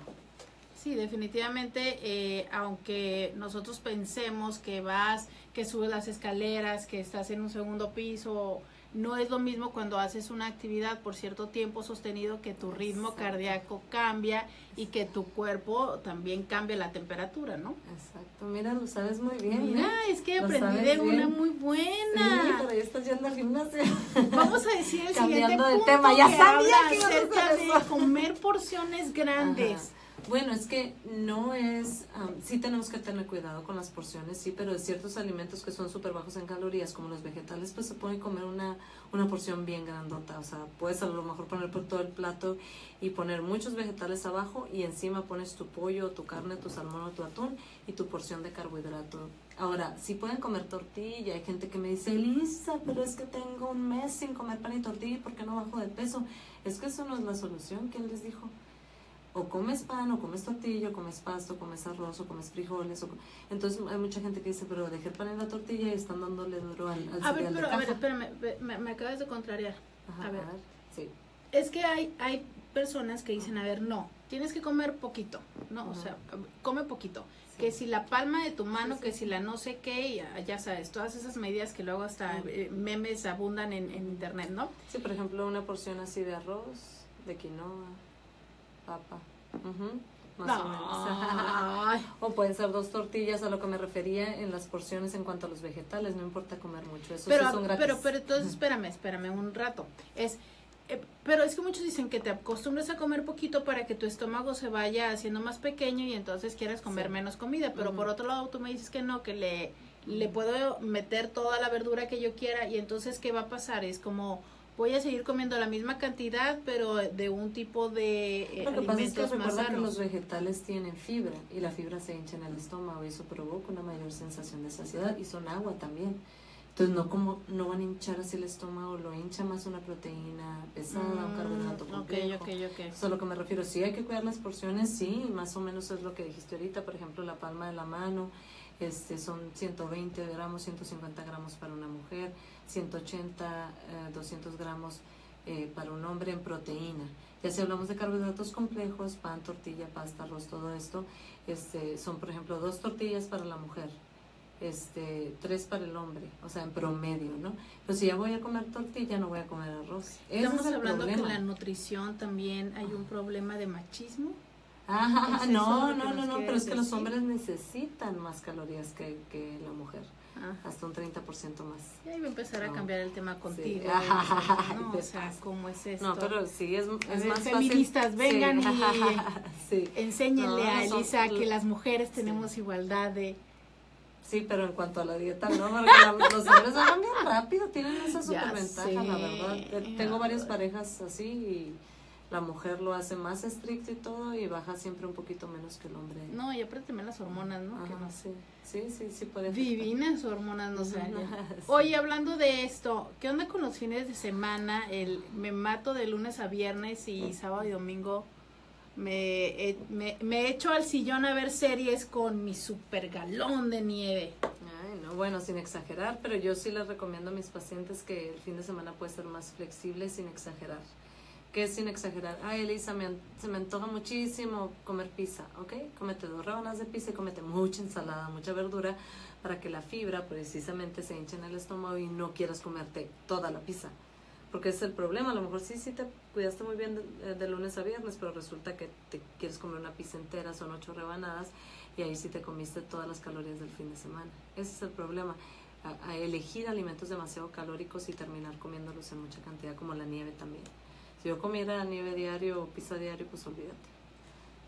Sí, definitivamente, eh, aunque nosotros pensemos que vas, que subes las escaleras, que estás en un segundo piso, no es lo mismo cuando haces una actividad por cierto tiempo sostenido que tu ritmo cardíaco cambia y que tu cuerpo también cambia la temperatura, ¿no? Exacto, mira, lo sabes muy bien. Mira, ¿eh? es que aprendí de una muy buena. Sí, pero ya estás yendo al gimnasio. Vamos a decir el Cambiando siguiente de punto tema, ya sabía que acerca de comer porciones grandes. Ajá. Bueno, es que no es, am, sí tenemos que tener cuidado con las porciones, sí, pero de ciertos alimentos que son súper bajos en calorías, como los vegetales, pues se puede comer una, una porción bien grandota. O sea, puedes a lo mejor poner por todo el plato y poner muchos vegetales abajo y encima pones tu pollo, tu carne, tu salmón o tu atún y tu porción de carbohidrato. Ahora, si pueden comer tortilla, hay gente que me dice, Elisa, pero es que tengo un mes sin comer pan y tortilla, ¿y ¿por qué no bajo de peso? Es que eso no es la solución, ¿quién les dijo? O comes pan, o comes tortilla, o comes pasto, o comes arroz, o comes frijoles. O... Entonces hay mucha gente que dice, pero dejé el pan en la tortilla y están dándole duro al, al A ver, pero a ver, espérame, me, me acabas de contrariar. Ajá, a ver. sí. Es que hay, hay personas que dicen, a ver, no, tienes que comer poquito, ¿no? O sea, come poquito. Sí. Que si la palma de tu mano, Sí, que si la no sé qué, ya, ya sabes, todas esas medidas que luego hasta eh, memes abundan en, en internet, ¿no? Sí, por ejemplo, una porción así de arroz, de quinoa, papa. más o menos. O pueden ser dos tortillas, a lo que me refería en las porciones en cuanto a los vegetales, no importa comer mucho, eso pero, sí son gratis. pero, pero entonces espérame, espérame un rato. Es, eh, pero es que muchos dicen que te acostumbres a comer poquito para que tu estómago se vaya haciendo más pequeño y entonces quieras comer Sí. menos comida. Pero por otro lado tú me dices que no, que le, le puedo meter toda la verdura que yo quiera y entonces ¿qué va a pasar? Es como voy a seguir comiendo la misma cantidad pero de un tipo de eh, Lo que pasa es que recuerda que los vegetales tienen fibra y la fibra se hincha en el estómago y eso provoca una mayor sensación de saciedad y son agua también. Entonces no como no van a hinchar así el estómago, lo hincha más una proteína pesada, un carbohidrato Mm, complejo. ok, ok, ok. Eso es lo que me refiero. Sí hay que cuidar las porciones, sí, más o menos es lo que dijiste ahorita, por ejemplo, la palma de la mano, este son 120 gramos, 150 gramos para una mujer, 180, eh, 200 gramos eh, para un hombre en proteína. Ya si hablamos de carbohidratos complejos, pan, tortilla, pasta, arroz, todo esto, este, son por ejemplo dos tortillas para la mujer, este, tres para el hombre, o sea, en promedio, ¿no? Pero si ya voy a comer tortilla, no voy a comer arroz. Ese Estamos es hablando que en la nutrición también hay un problema de machismo. Ajá, ¿Es eso no, no, no, no, pero es que los hombres necesitan más calorías que, que la mujer, Ajá. hasta un 30% más. Ya iba a empezar a cambiar el tema contigo. Sí. ¿no? O sea. ¿cómo es esto? No, pero sí, es, más feministas, fácil. vengan sí. y- sí. Enséñenle No, a son- Elisa que las mujeres tenemos igualdad de... Sí, pero en cuanto a la dieta, no, porque los hombres van bien rápido, tienen esa superventaja, la verdad. Tengo varias parejas así y la mujer lo hace más estricto y todo y baja siempre un poquito menos que el hombre. No, y aparte también las hormonas, ¿no? Que Ajá, no sí, sí, sí, sí puede. Divinas hormonas, no sé. Oye, hablando de esto, ¿qué onda con los fines de semana? El, me mato de lunes a viernes y sábado y domingo me, eh, me, me echo al sillón a ver series con mi super galón de nieve. Ay, no, bueno, sin exagerar, pero yo sí les recomiendo a mis pacientes que el fin de semana puede ser más flexible sin exagerar. ¿Qué es sin exagerar? Ay, Elisa, me, se me antoja muchísimo comer pizza, ¿ok? Cómete dos rebanadas de pizza y cómete mucha ensalada, mucha verdura para que la fibra precisamente se hinche en el estómago y no quieras comerte toda la pizza. Porque ese es el problema, a lo mejor sí, sí te cuidaste muy bien de, de lunes a viernes, pero resulta que te quieres comer una pizza entera, son ocho rebanadas y ahí sí te comiste todas las calorías del fin de semana. Ese es el problema, a elegir alimentos demasiado calóricos y terminar comiéndolos en mucha cantidad, como la nieve también. Si yo comiera nieve diario o pizza diario, pues olvídate.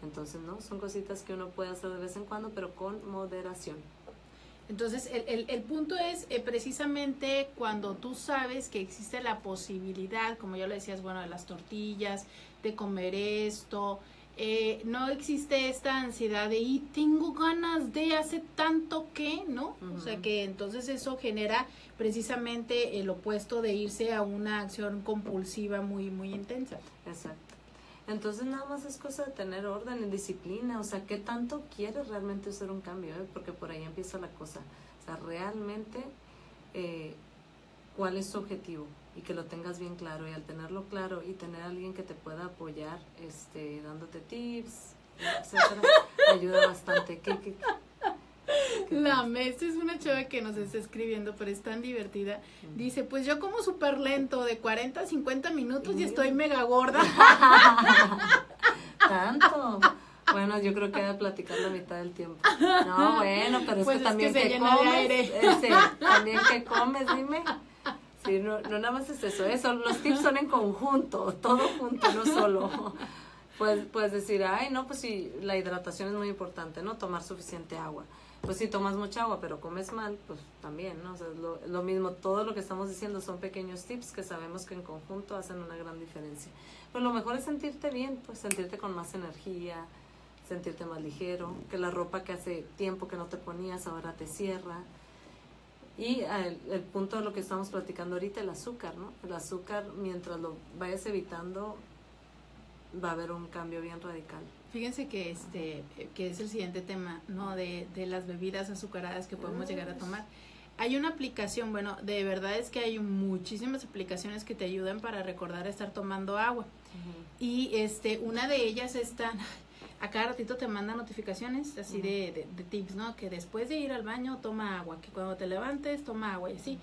Entonces, ¿no? Son cositas que uno puede hacer de vez en cuando, pero con moderación. Entonces, el, el, el punto es eh, precisamente cuando tú sabes que existe la posibilidad, como ya lo decías, bueno, de las tortillas, de comer esto, eh, no existe esta ansiedad de, y tengo ganas de hace tanto que, ¿no? O sea que entonces eso genera precisamente el opuesto de irse a una acción compulsiva muy, muy intensa. Exacto. Entonces nada más es cosa de tener orden y disciplina, o sea, ¿qué tanto quieres realmente hacer un cambio? eh? Porque por ahí empieza la cosa. O sea, realmente, eh, ¿cuál es tu objetivo? Y que lo tengas bien claro. Y al tenerlo claro y tener a alguien que te pueda apoyar, este, dándote tips, etcétera, ayuda bastante. ¿Qué, qué, qué? La Mes es una chava que nos está escribiendo, pero es tan divertida. Dice, pues yo como súper lento, de 40 a 50 minutos y estoy mega gorda. Tanto. Bueno, yo creo que he de platicar la mitad del tiempo. No, bueno, pero es Pues que es también que se que llena de comes, aire. ese, también que comes, dime. Sí, no, no nada más es eso, eso, los tips son en conjunto, todo junto, no solo. Pues, puedes decir, ay, no, pues sí, la hidratación es muy importante, ¿no? Tomar suficiente agua. Pues si tomas mucha agua, pero comes mal, pues también, ¿no? Lo, lo mismo, todo lo que estamos diciendo son pequeños tips que sabemos que en conjunto hacen una gran diferencia. Pues lo mejor es sentirte bien, pues sentirte con más energía, sentirte más ligero, que la ropa que hace tiempo que no te ponías ahora te cierra. Y el, el punto de lo que estamos platicando ahorita, el azúcar, ¿no? El azúcar, mientras lo vayas evitando, va a haber un cambio bien radical. Fíjense que este que es el siguiente tema, ¿no? De, de las bebidas azucaradas que podemos llegar a tomar. Hay una aplicación, bueno, de verdad es que hay muchísimas aplicaciones que te ayudan para recordar estar tomando agua. Y este, una de ellas está, a cada ratito te manda notificaciones así de, de, de tips, ¿no? Que después de ir al baño toma agua, que cuando te levantes toma agua y así.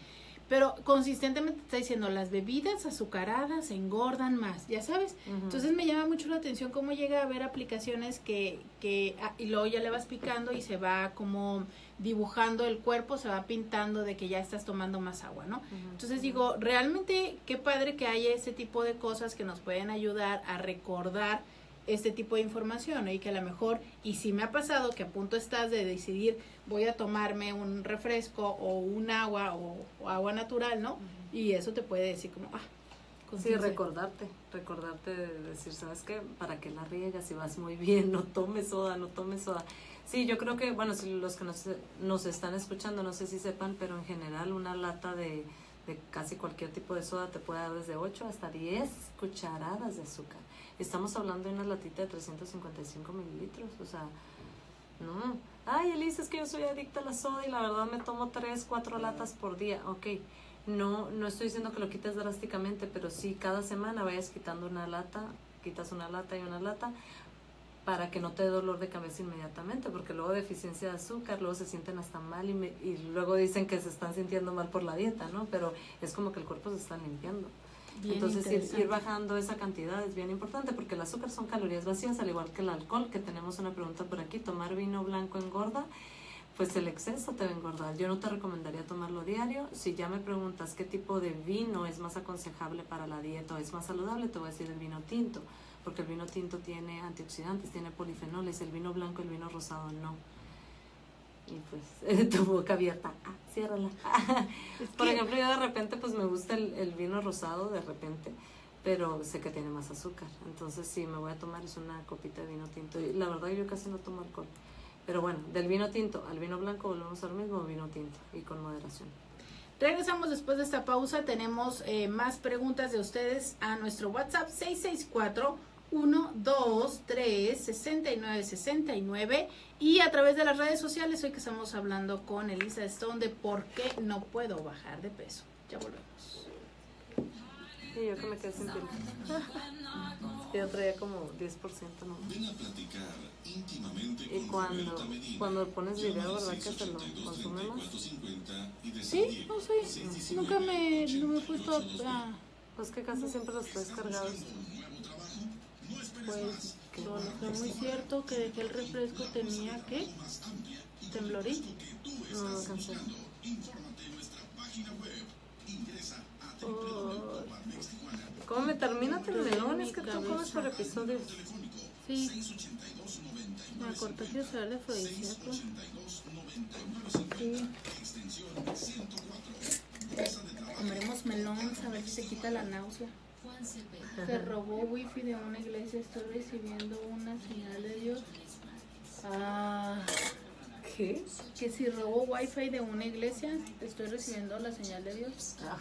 Pero consistentemente te está diciendo, las bebidas azucaradas engordan más, ya sabes. Entonces me llama mucho la atención cómo llega a haber aplicaciones que, que ah, y luego ya le vas picando y se va como dibujando el cuerpo, se va pintando de que ya estás tomando más agua, ¿no? Entonces digo, realmente qué padre que haya ese tipo de cosas que nos pueden ayudar a recordar este tipo de información ¿no? y que a lo mejor, y si me ha pasado que a punto estás de decidir voy a tomarme un refresco o un agua o, o agua natural, ¿no? Y eso te puede decir como, ah, Sí, recordarte, recordarte de decir, ¿sabes qué? Para que la riegas si vas muy bien, no tomes soda, no tomes soda. Sí, yo creo que, bueno, si los que nos, nos están escuchando, no sé si sepan, pero en general una lata de, de casi cualquier tipo de soda te puede dar desde 8 hasta 10 cucharadas de azúcar. Estamos hablando de una latita de 355 mililitros, o sea, no. Ay, Elisa, es que yo soy adicta a la soda y la verdad me tomo 3, 4 latas por día. Ok, no, no estoy diciendo que lo quites drásticamente, pero sí cada semana vayas quitando una lata, quitas una lata y una lata para que no te dé dolor de cabeza inmediatamente, porque luego deficiencia de azúcar, luego se sienten hasta mal y, me- y luego dicen que se están sintiendo mal por la dieta, ¿no? Pero es como que el cuerpo se está limpiando. Bien Entonces ir, ir bajando esa cantidad es bien importante porque el azúcar son calorías vacías, al igual que el alcohol, que tenemos una pregunta por aquí, tomar vino blanco engorda, pues el exceso te va a engordar. Yo no te recomendaría tomarlo diario. Si ya me preguntas qué tipo de vino es más aconsejable para la dieta o es más saludable, te voy a decir el vino tinto, porque el vino tinto tiene antioxidantes, tiene polifenoles, el vino blanco, el vino rosado no. Y pues tu boca abierta, ah, ciérrala. Es Por ejemplo, yo de repente pues me gusta el, el vino rosado de repente, pero sé que tiene más azúcar. Entonces si me voy a tomar es una copita de vino tinto. Y la verdad yo casi no tomo alcohol. Pero bueno, del vino tinto al vino blanco volvemos al mismo vino tinto y con moderación. Regresamos después de esta pausa. Tenemos eh, más preguntas de ustedes a nuestro WhatsApp 664 123 6969 y a través de las redes sociales. Hoy que estamos hablando con Elisa Stone de por qué no puedo bajar de peso. Ya volvemos. Y yo que me quedé sin pila. Yo traía como 10%, ¿no? Ven a platicar íntimamente Y con cuando, cuando pones video, ¿verdad que se lo 682 consume más? 3450 y de San Sí, no sé. Nunca me, no me he puesto a... Pues que casi siempre los traes cargados. Pues solo fue muy cierto que dejé el refresco tenía que temblorito. No, no alcancé. Oh. ¿Cómo me termina el melón? Es que tú comes por episodios. Sí. Me acordé quiero saber de afrodisíaco. Sí. Comeremos melón, a ver si se quita la náusea. Se robó wifi de una iglesia, estoy recibiendo una señal de Dios. Ah, ¿Qué? que si robo wifi de una iglesia, estoy recibiendo la señal de Dios. Ah.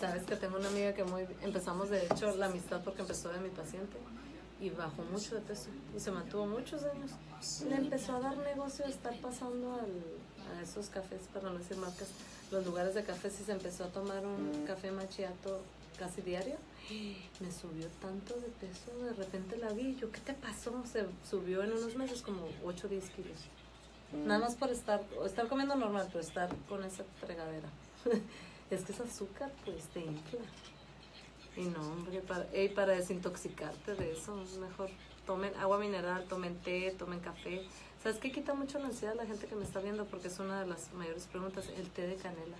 Sabes que tengo una amiga que muy empezamos de hecho la amistad porque empezó de mi paciente y bajó mucho de peso y se mantuvo muchos años. Le empezó a dar negocio estar pasando al- a esos cafés, para no decir marcas, los lugares de cafés y se empezó a tomar un café machiato casi diario. Me subió tanto de peso, de repente la vi yo, ¿qué te pasó? Se subió en unos meses como 8 o 10 kilos. Nada más por estar, estar comiendo normal, pero estar con esa fregadera. es que es azúcar, pues te infla. Y no, hombre, para, ey, para desintoxicarte de eso, mejor tomen agua mineral, tomen té, tomen café. ¿Sabes qué quita mucho la ansiedad a la gente que me está viendo? Porque es una de las mayores preguntas, el té de canela.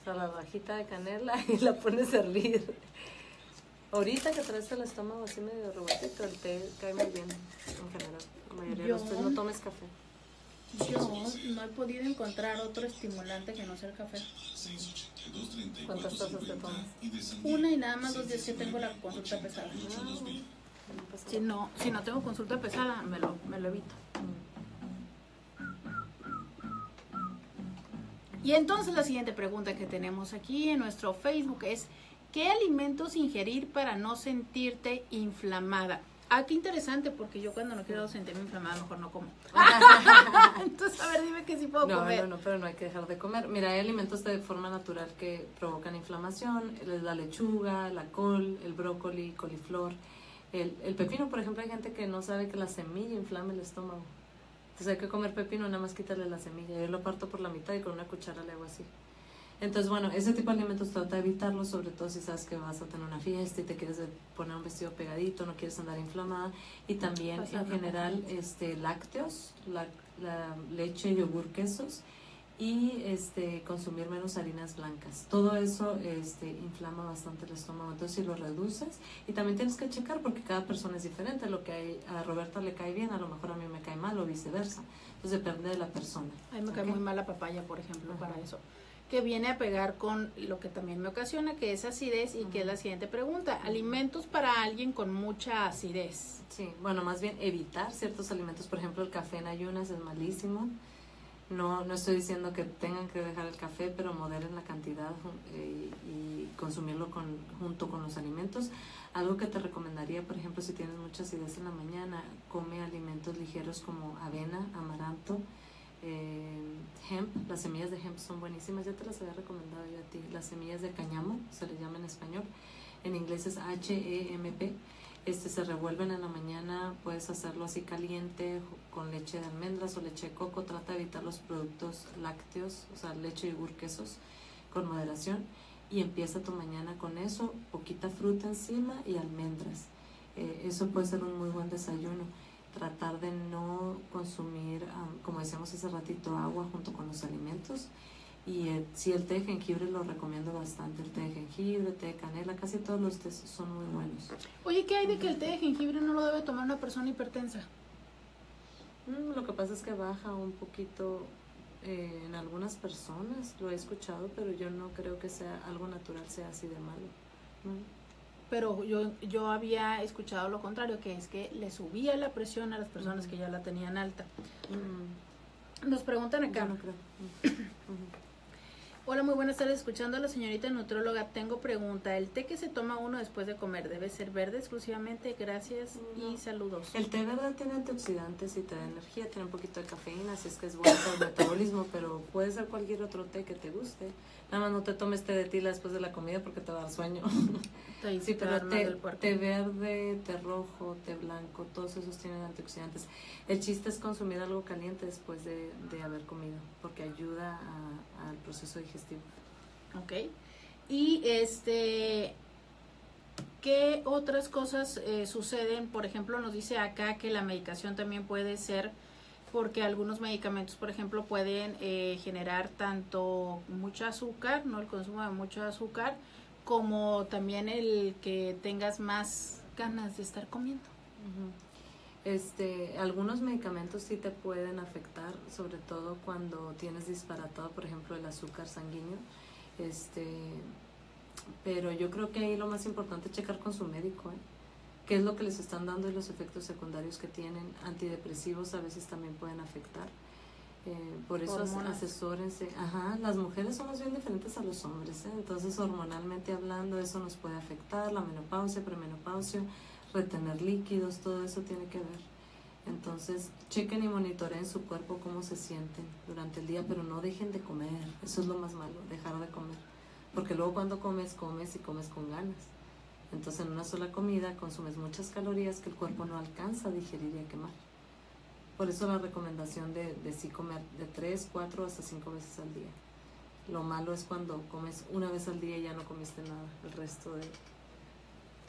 O sea, la rajita de canela y la pones a hervir. Ahorita que traes el estómago así medio robotito, el té cae muy bien en general. La mayoría de los Yo- no tomes café. Yo no he podido encontrar otro estimulante que no sea el café. ¿Cuántas tazas te tomas? Una y nada más los días que tengo la consulta pesada. Ah, Si no, si no tengo consulta pesada, me lo, me lo evito. Y entonces la siguiente pregunta que tenemos aquí en nuestro Facebook es, ¿qué alimentos ingerir para no sentirte inflamada? Ah, qué interesante, porque yo cuando no quiero sentirme inflamada, mejor no como. entonces, a ver, dime que sí puedo No, comer. no, no, pero no hay que dejar de comer. Mira, hay alimentos de forma natural que provocan inflamación, la lechuga, la col, el brócoli, coliflor. El, el pepino, por ejemplo, hay gente que no sabe que la semilla inflama el estómago. Entonces hay que comer pepino, nada más quitarle la semilla. Yo lo parto por la mitad y con una cuchara le hago así. Entonces, bueno, ese tipo de alimentos trata de evitarlos, sobre todo si sabes que vas a tener una fiesta y te quieres poner un vestido pegadito, no quieres andar inflamada. Y también, en Pasarla general, este, lácteos, la, la leche, yogur, quesos y este, consumir menos harinas blancas. Todo eso este, inflama bastante el estómago, entonces si lo reduces y también tienes que checar porque cada persona es diferente, lo que hay- a Roberta le cae bien, a lo mejor a mí me cae mal o viceversa, entonces depende de la persona. A mí me cae muy mal la papaya, por ejemplo, Ajá. para eso. Que viene a pegar con lo que también me ocasiona, que es acidez, y que es la siguiente pregunta. Alimentos para alguien con mucha acidez. Sí, bueno, más bien evitar ciertos alimentos, por ejemplo el café en ayunas es malísimo. No, no estoy diciendo que tengan que dejar el café, pero moderen la cantidad eh, y consumirlo con, junto con los alimentos. Algo que te recomendaría, por ejemplo, si tienes mucha acidez en la mañana, come alimentos ligeros como avena, amaranto, eh, hemp. Las semillas de hemp son buenísimas, ya te las había recomendado yo a ti. Las semillas de cañamo, se les llama en español. En inglés es H-E-M-P. Este se revuelven en la mañana, puedes hacerlo así caliente con leche de almendras o leche de coco. Trata de evitar los productos lácteos, o sea, leche, yogur, quesos, con moderación. Y empieza tu mañana con eso, poquita fruta encima y almendras. Eh, eso puede ser un muy buen desayuno. Tratar de no consumir, am, como decíamos hace ratito, agua junto con los alimentos. Y eh, sí, el té de jengibre lo recomiendo bastante. El té de jengibre, té de canela, casi todos los tés son muy buenos. Oye, ¿qué hay de que el té de jengibre no lo debe tomar una persona hipertensa? Mm, lo que pasa es que baja un poquito eh, en algunas personas, lo he escuchado, pero yo no creo que sea algo natural, sea así de malo. Mm. Pero yo, yo había escuchado lo contrario, que es que le subía la presión a las personas que ya la tenían alta. Mm, Nos preguntan yo acá. no creo. Hola, muy buenas tardes. Escuchando a la señorita nutróloga, tengo pregunta. ¿El té que se toma uno después de comer debe ser verde exclusivamente? Gracias y saludos. El té verde tiene antioxidantes y te da energía, tiene un poquito de cafeína, así es que es bueno para el metabolismo, pero puede ser cualquier otro té que te guste. Nada más no te tomes té de tila después de la comida porque te va a dar sueño. Te Sí, pero té, verde, té rojo, té blanco, todos esos tienen antioxidantes. El chiste es consumir algo caliente después de, de haber comido, porque ayuda al proceso digestivo. Ok. Y este, ¿qué otras cosas eh, suceden? Por ejemplo, nos dice acá que la medicación también puede ser porque algunos medicamentos, por ejemplo, pueden eh, generar tanto mucho azúcar, no el consumo de mucho azúcar, como también el que tengas más ganas de estar comiendo. Este, algunos medicamentos sí te pueden afectar, sobre todo cuando tienes disparatado, por ejemplo, el azúcar sanguíneo. Este, pero yo creo que ahí lo más importante es checar con su médico, ¿eh? Qué es lo que les están dando y los efectos secundarios que tienen. Antidepresivos a veces también pueden afectar. Eh, por eso as- Hormonas. asesórense. Ajá, las mujeres somos bien diferentes a los hombres, ¿eh? entonces hormonalmente hablando eso nos puede afectar, la menopausia, premenopausia, retener líquidos, todo eso tiene que ver. Entonces, chequen y monitoreen su cuerpo cómo se sienten durante el día, pero no dejen de comer, eso es lo más malo, dejar de comer. Porque luego cuando comes, comes y comes con ganas. Entonces en una sola comida consumes muchas calorías que el cuerpo no alcanza a digerir y a quemar. Por eso la recomendación de, de sí comer de 3, 4 hasta 5 veces al día. Lo malo es cuando comes una vez al día y ya no comiste nada el resto de,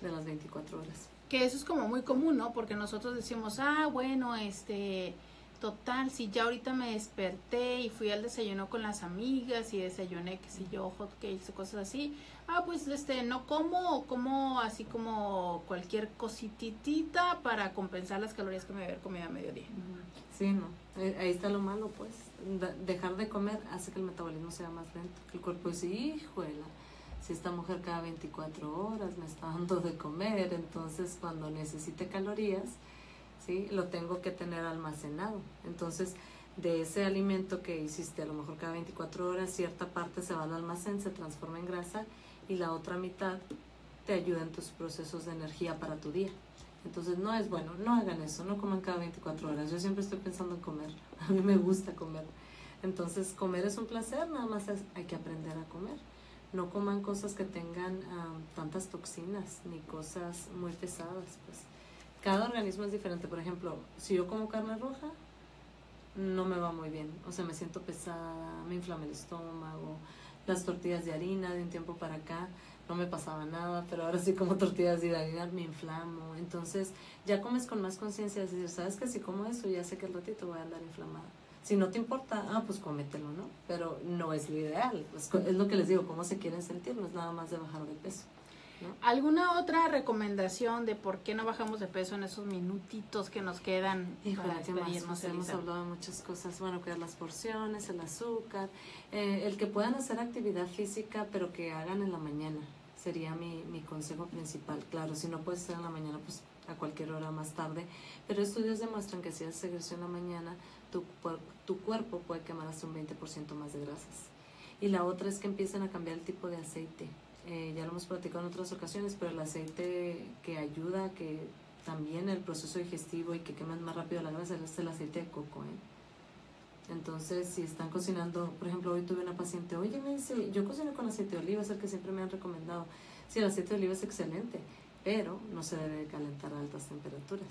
de las 24 horas. Que eso es como muy común, ¿no? Porque nosotros decimos, ah, bueno, este, total, si ya ahorita me desperté y fui al desayuno con las amigas y desayuné, qué sé yo, hot cakes o cosas así, ah, pues este, no como, como así como cualquier cosititita para compensar las calorías que me voy a haber comido a mediodía. Sí, no. Eh, Ahí está lo malo, pues. Dejar de comer hace que el metabolismo sea más lento. El cuerpo dice, hijuela, si esta mujer cada 24 horas me está dando de comer, entonces cuando necesite calorías, ¿sí? Lo tengo que tener almacenado. Entonces, de ese alimento que hiciste a lo mejor cada 24 horas, cierta parte se va al almacén, se transforma en grasa y la otra mitad te ayuda en tus procesos de energía para tu día. Entonces no es bueno, no hagan eso, no coman cada 24 horas. Yo siempre estoy pensando en comer, a mí me gusta comer. Entonces comer es un placer, nada más hay que aprender a comer. No coman cosas que tengan ah, tantas toxinas ni cosas muy pesadas. Pues. Cada organismo es diferente. Por ejemplo, si yo como carne roja, no me va muy bien. O sea, me siento pesada, me inflama el estómago. Las tortillas de harina de un tiempo para acá no me pasaba nada, pero ahora sí como tortillas de harina me inflamo. Entonces ya comes con más conciencia, es decir, sabes que si como eso ya sé que el ratito voy a andar inflamada. Si no te importa, ah, pues cómetelo, ¿no? Pero no es lo ideal. pues, es lo que les digo, cómo se quieren sentir, no es nada más de bajar de peso. ¿Alguna otra recomendación de por qué no bajamos de peso en esos minutitos que nos quedan Híjole, para ¿qué más? hemos hablado de muchas cosas. Bueno, cuidar las porciones, el azúcar, eh, el que puedan hacer actividad física, pero que hagan en la mañana. Sería mi, mi consejo principal. Claro, si no puedes hacer en la mañana, pues a cualquier hora más tarde. Pero estudios demuestran que si haces ejercicio en la mañana, tu, tu cuerpo puede quemar hasta un 20% más de grasas. Y la otra es que empiecen a cambiar el tipo de aceite. Eh, ya lo hemos platicado en otras ocasiones, pero el aceite que ayuda que también el proceso digestivo y que quemen más rápido la grasa es el aceite de coco. ¿eh? Entonces, si están cocinando, por ejemplo, hoy tuve una paciente, oye, me dice, yo cocino con aceite de oliva, es el que siempre me han recomendado. Sí, el aceite de oliva es excelente, pero no se debe de calentar a altas temperaturas,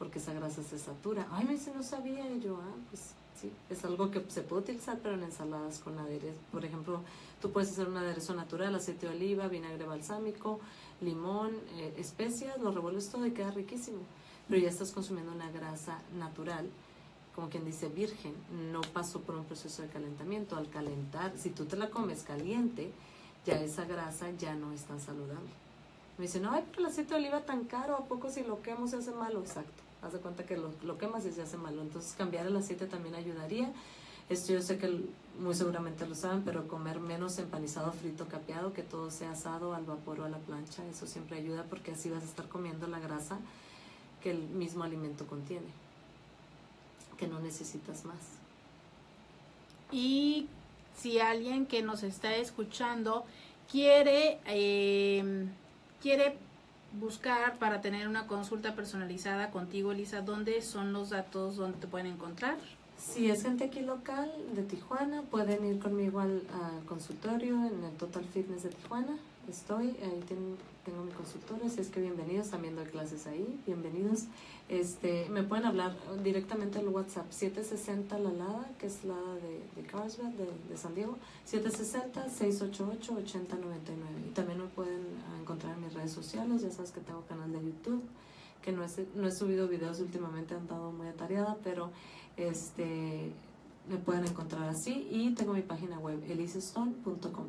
porque esa grasa se satura. Ay, me dice, no sabía, yo, ah, pues sí, es algo que se puede utilizar, pero en ensaladas con aderezos. Por ejemplo, tú puedes hacer un aderezo natural, aceite de oliva, vinagre balsámico, limón, eh, especias, lo revuelves todo y queda riquísimo. Pero ya estás consumiendo una grasa natural, como quien dice virgen, no pasó por un proceso de calentamiento. Al calentar, si tú te la comes caliente, ya esa grasa ya no es tan saludable. Me dicen, ay, pero el aceite de oliva tan caro, ¿a poco si lo quemo se hace malo? Exacto. Haz de cuenta que lo, lo quemas y se hace malo. Entonces cambiar el aceite también ayudaría. Esto yo sé que muy seguramente lo saben, pero comer menos empanizado, frito, capeado, que todo sea asado al vapor o a la plancha, eso siempre ayuda porque así vas a estar comiendo la grasa que el mismo alimento contiene, que no necesitas más. Y si alguien que nos está escuchando quiere, eh, quiere buscar para tener una consulta personalizada contigo, Elisa, ¿dónde son los datos donde te pueden encontrar? Si es gente aquí local de Tijuana, pueden ir conmigo al, consultorio en el Total Fitness de Tijuana. Estoy, ahí ten- tengo mi consultorio, así es que bienvenidos, también doy clases ahí, bienvenidos. Este, me pueden hablar directamente al WhatsApp 760 La Lada, que es la de, de Carlsbad, de, de San Diego, 760-688-8099. Y también me pueden encontrar en mis redes sociales, ya sabes que tengo canal de YouTube, que no he, no he subido videos últimamente, he andado muy atareada, pero este me pueden encontrar así y tengo mi página web elisestone.com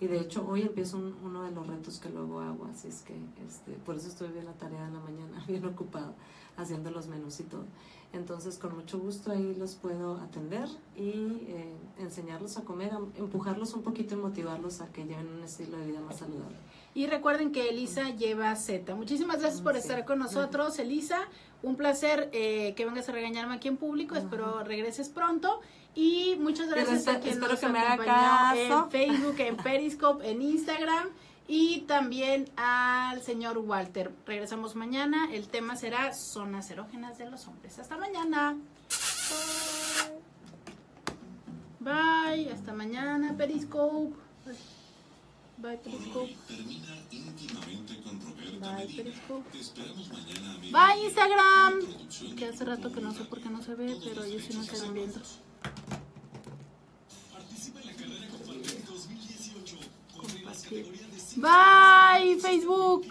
Y de hecho hoy empiezo un- uno de los retos que luego hago, así es que este, por eso estoy bien la tarea en la mañana, bien ocupada, haciendo los menús y todo. Entonces con mucho gusto ahí los puedo atender y eh, enseñarlos a comer, a- empujarlos un poquito y motivarlos a que lleven un estilo de vida más saludable. Y recuerden que Elisa lleva Z. Muchísimas gracias por Sí. estar con nosotros, Elisa. Un placer eh, que vengas a regañarme aquí en público. Espero regreses pronto. Y muchas gracias a quien espero nos que me haga caso. en Facebook, en Periscope, en Instagram. Y también al señor Walter. Regresamos mañana. El tema será zonas erógenas de los hombres. Hasta mañana. Bye. Hasta mañana, Periscope. Bye, Periscope. Bye. Periscope. Bye. Instagram. Que hace rato que no sé por qué no se ve, pero ellos sí nos están viendo. Participa en la carrera Compartir 2018. Corre las categorías de Bye, Facebook.